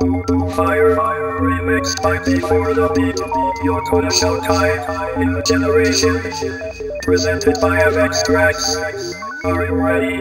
Fire, fire! remix by Before the Beat. Your Kona in new generation. Presented by MX Tracks. Are you ready?